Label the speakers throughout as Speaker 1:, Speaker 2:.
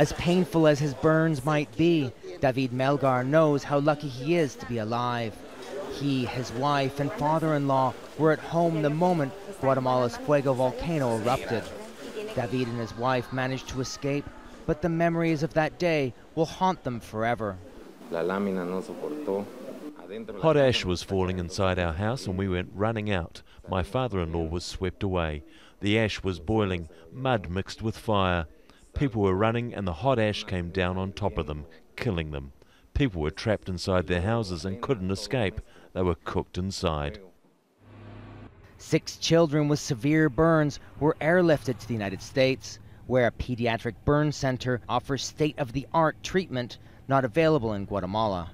Speaker 1: As painful as his burns might be, David Melgar knows how lucky he is to be alive. He, his wife, and father in law were at home the moment Guatemala's Fuego volcano erupted. David and his wife managed to escape, but the memories of that day will haunt them forever.
Speaker 2: Hot ash was falling inside our house and we went running out. My father in law was swept away. The ash was boiling, mud mixed with fire. People were running and the hot ash came down on top of them, killing them. People were trapped inside their houses and couldn't escape. They were cooked inside.
Speaker 1: Six children with severe burns were airlifted to the United States, where a pediatric burn center offers state of the art treatment not available in Guatemala.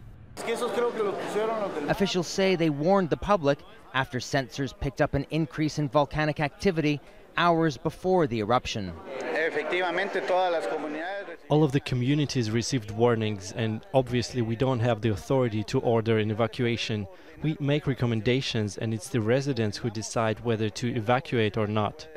Speaker 1: Officials say they warned the public after sensors picked up an increase in volcanic activity hours before the eruption.
Speaker 3: All of the communities received warnings, and obviously, we don't have the authority to order an evacuation. We make recommendations, and it's the residents who decide whether to evacuate or not.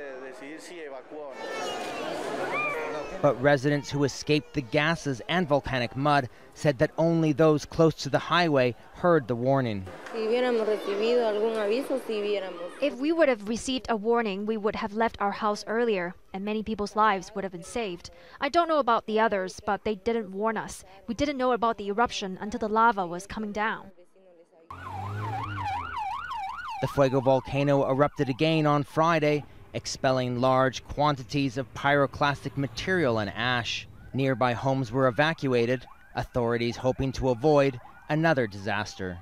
Speaker 1: But residents who escaped the gases and volcanic mud said that only those close to the highway heard the warning.
Speaker 4: If we would have received a warning, we would have left our house earlier, and many people's lives would have been saved. I don't know about the others, but they didn't warn us. We didn't know about the eruption until the lava was coming down.
Speaker 1: The Fuego volcano erupted again on Friday, expelling large quantities of pyroclastic material and ash. Nearby homes were evacuated, authorities hoping to avoid another disaster.